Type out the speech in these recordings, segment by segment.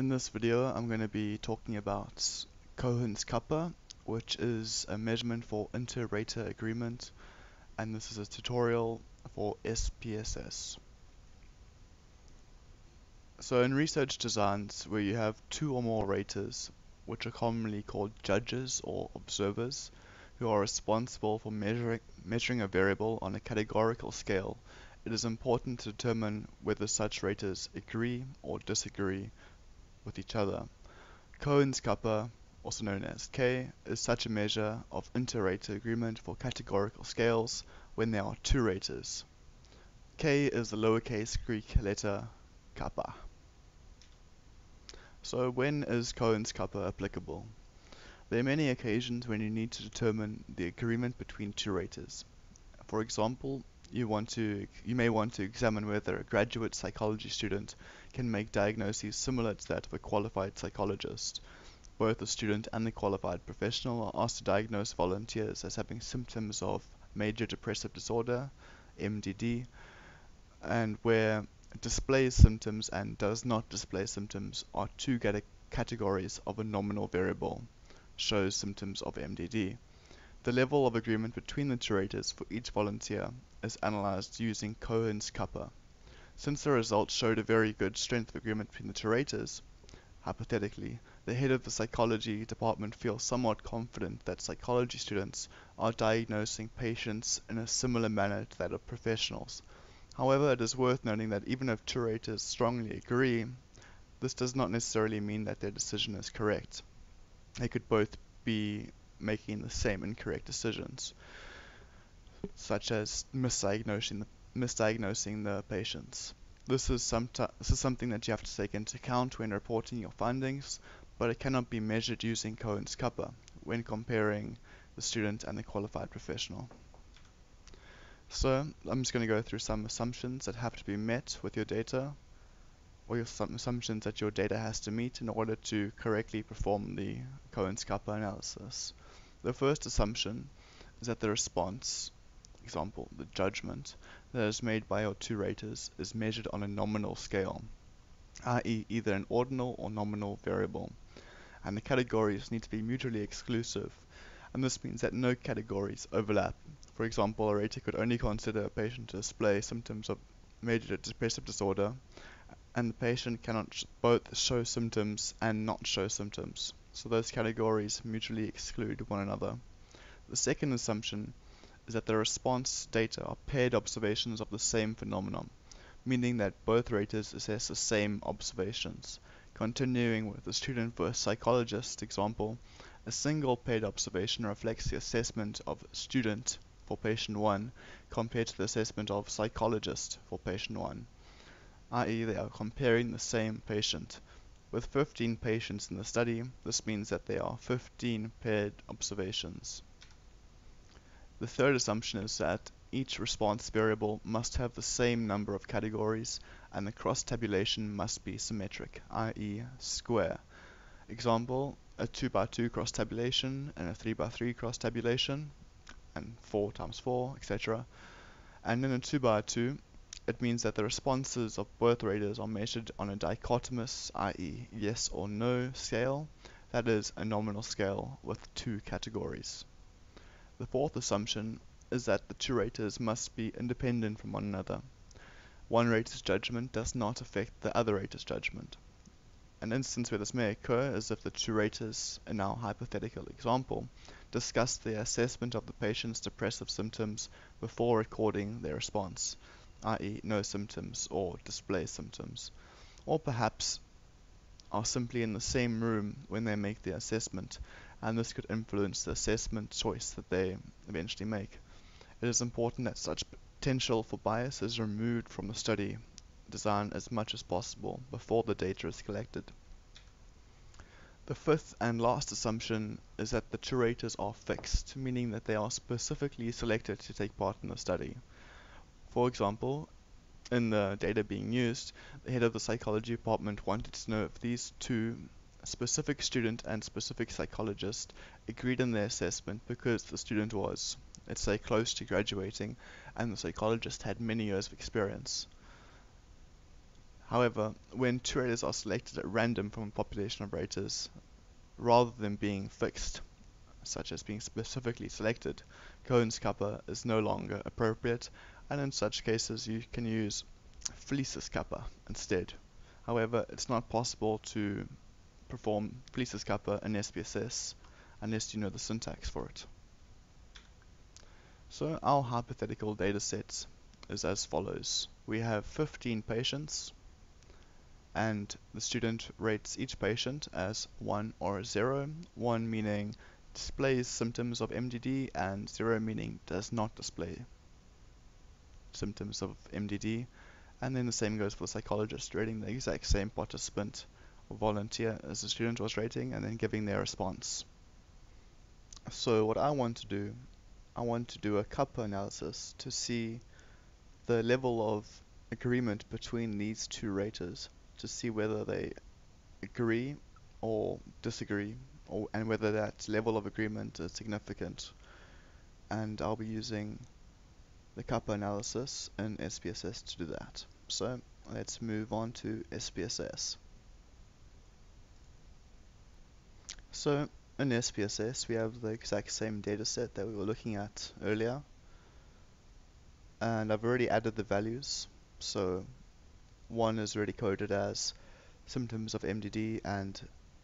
In this video I'm going to be talking about Cohen's kappa which is a measurement for inter-rater agreement and this is a tutorial for SPSS. So in research designs where you have two or more raters which are commonly called judges or observers who are responsible for measuring, measuring a variable on a categorical scale it is important to determine whether such raters agree or disagree with each other. Cohen's kappa, also known as K, is such a measure of inter-rater agreement for categorical scales when there are two raters. K is the lowercase Greek letter kappa. So when is Cohen's kappa applicable? There are many occasions when you need to determine the agreement between two raters. For example, you want to you may want to examine whether a graduate psychology student can make diagnoses similar to that of a qualified psychologist. Both the student and the qualified professional are asked to diagnose volunteers as having symptoms of major depressive disorder, MDD, and where displays symptoms and does not display symptoms are two categories of a nominal variable, shows symptoms of MDD. The level of agreement between the raters for each volunteer is analyzed using Cohen's kappa. Since the results showed a very good strength of agreement between the two raters, hypothetically, the head of the psychology department feels somewhat confident that psychology students are diagnosing patients in a similar manner to that of professionals. However, it is worth noting that even if two raters strongly agree, this does not necessarily mean that their decision is correct. They could both be making the same incorrect decisions, such as misdiagnosing the, misdiagnosing the patients. This is, this is something that you have to take into account when reporting your findings, but it cannot be measured using Cohen's kappa when comparing the student and the qualified professional. So I'm just going to go through some assumptions that have to be met with your data or your some assumptions that your data has to meet in order to correctly perform the Cohen's kappa analysis. The first assumption is that the response, example, the judgment, that is made by your two raters is measured on a nominal scale, i.e. either an ordinal or nominal variable, and the categories need to be mutually exclusive, and this means that no categories overlap. For example, a rater could only consider a patient to display symptoms of major depressive disorder, and the patient cannot sh both show symptoms and not show symptoms so those categories mutually exclude one another. The second assumption is that the response data are paired observations of the same phenomenon, meaning that both raters assess the same observations. Continuing with the student versus psychologist example, a single paired observation reflects the assessment of student for patient 1 compared to the assessment of psychologist for patient 1, i.e. they are comparing the same patient. With 15 patients in the study, this means that there are 15 paired observations. The third assumption is that each response variable must have the same number of categories and the cross-tabulation must be symmetric, i.e. square. Example, a 2 by 2 cross-tabulation and a 3 by 3 cross-tabulation, and 4 times 4, etc. And in a 2 by 2, it means that the responses of both raters are measured on a dichotomous, i.e. yes or no scale, that is, a nominal scale with two categories. The fourth assumption is that the two raters must be independent from one another. One rater's judgment does not affect the other rater's judgment. An instance where this may occur is if the two raters, in our hypothetical example, discuss their assessment of the patient's depressive symptoms before recording their response i.e. no symptoms or display symptoms, or perhaps are simply in the same room when they make the assessment, and this could influence the assessment choice that they eventually make. It is important that such potential for bias is removed from the study design as much as possible before the data is collected. The fifth and last assumption is that the curators are fixed, meaning that they are specifically selected to take part in the study. For example, in the data being used, the head of the psychology department wanted to know if these two specific student and specific psychologist agreed in their assessment because the student was, let's say, close to graduating and the psychologist had many years of experience. However, when two raters are selected at random from a population of raters, rather than being fixed, such as being specifically selected, Cohen's kappa is no longer appropriate, and in such cases you can use Fleiss's kappa instead. However, it's not possible to perform Fleiss's kappa in SPSS unless you know the syntax for it. So our hypothetical data set is as follows. We have 15 patients and the student rates each patient as 1 or 0, 1 meaning displays symptoms of MDD and 0 meaning does not display symptoms of MDD and then the same goes for the psychologist rating. The exact same participant or volunteer as the student was rating and then giving their response. So what I want to do, I want to do a kappa analysis to see the level of agreement between these two raters to see whether they agree or disagree or and whether that level of agreement is significant. And I'll be using the kappa analysis in SPSS to do that. So let's move on to SPSS. So in SPSS we have the exact same data set that we were looking at earlier and I've already added the values so one is already coded as symptoms of MDD and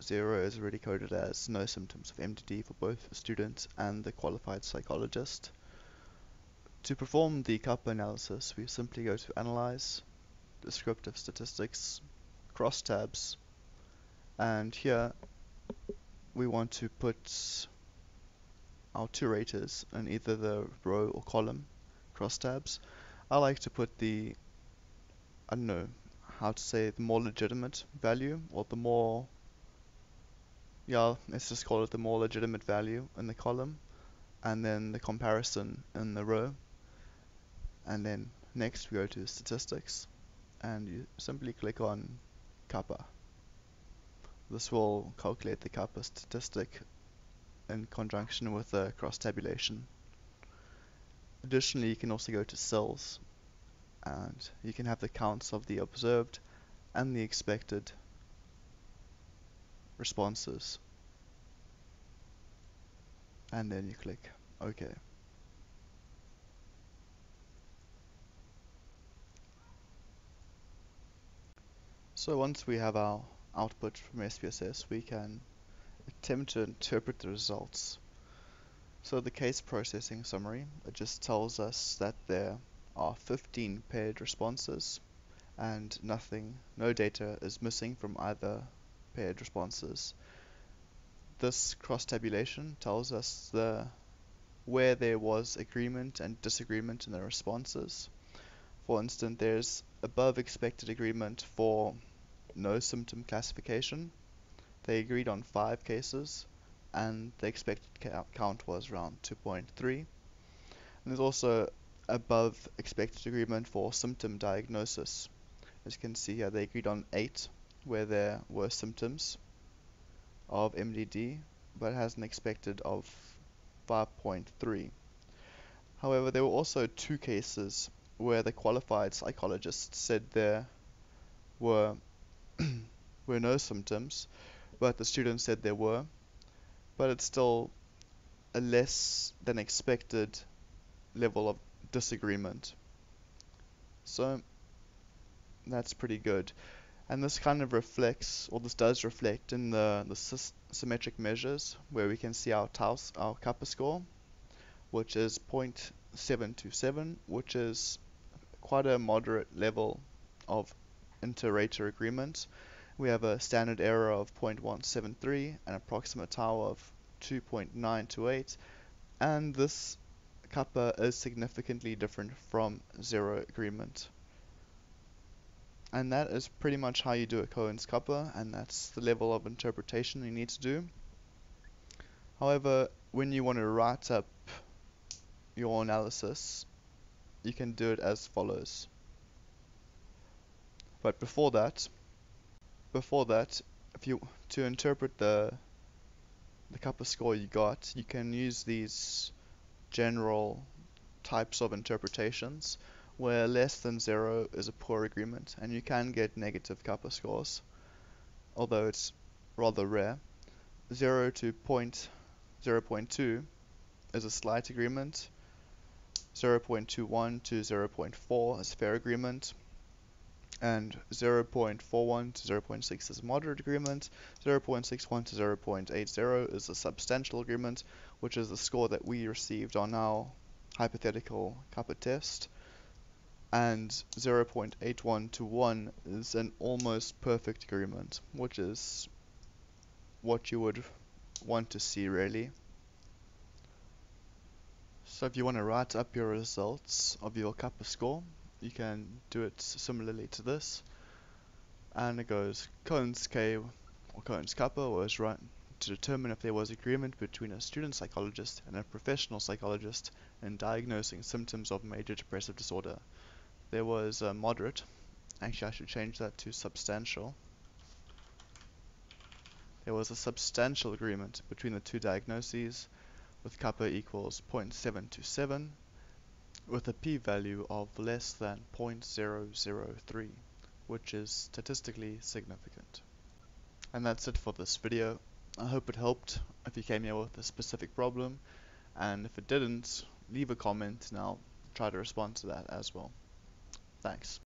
0 is already coded as no symptoms of MDD for both the student and the qualified psychologist. To perform the kappa analysis, we simply go to Analyze, Descriptive Statistics, Crosstabs, and here we want to put our two raters in either the row or column crosstabs. I like to put the, I don't know how to say, the more legitimate value or the more, yeah, let's just call it the more legitimate value in the column and then the comparison in the row and then next we go to statistics and you simply click on kappa. This will calculate the kappa statistic in conjunction with the cross tabulation additionally you can also go to cells and you can have the counts of the observed and the expected responses. And then you click OK So once we have our output from SPSS, we can attempt to interpret the results. So the case processing summary, it just tells us that there are 15 paired responses and nothing, no data is missing from either paired responses. This cross-tabulation tells us the where there was agreement and disagreement in the responses. For instance, there's above expected agreement for no symptom classification. They agreed on five cases, and the expected count was around 2.3. And there's also above expected agreement for symptom diagnosis. As you can see here, they agreed on 8, where there were symptoms of MDD, but has an expected of 5.3. However, there were also two cases where the qualified psychologist said there were were no symptoms, but the student said there were. But it's still a less than expected level of disagreement. So that's pretty good. And this kind of reflects, or this does reflect in the, the symmetric measures where we can see our tau, our kappa score, which is 0.727, which is quite a moderate level of inter-rater agreement. We have a standard error of 0.173, an approximate tau of 2.928, and this kappa is significantly different from zero agreement. And that is pretty much how you do a Cohen's kappa, and that's the level of interpretation you need to do. However, when you want to write up your analysis, you can do it as follows. But before that, before that, if you to interpret the the kappa score you got, you can use these general types of interpretations where less than 0 is a poor agreement and you can get negative kappa scores, although it's rather rare. 0 to point 0.2 is a slight agreement. 0.21 to 0.4 is fair agreement. And 0.41 to 0.6 is a moderate agreement. 0.61 to 0.80 is a substantial agreement, which is the score that we received on our hypothetical kappa test. And 0.81 to 1 is an almost perfect agreement, which is what you would want to see really. So if you want to write up your results of your kappa score, you can do it similarly to this. And it goes Cohen's K or Cohen's kappa was run to determine if there was agreement between a student psychologist and a professional psychologist in diagnosing symptoms of major depressive disorder. There was a moderate, actually I should change that to substantial. There was a substantial agreement between the two diagnoses with kappa equals 0.727 with a p-value of less than 0.003 which is statistically significant. And that's it for this video. I hope it helped if you came here with a specific problem and if it didn't leave a comment and I'll try to respond to that as well. Thanks.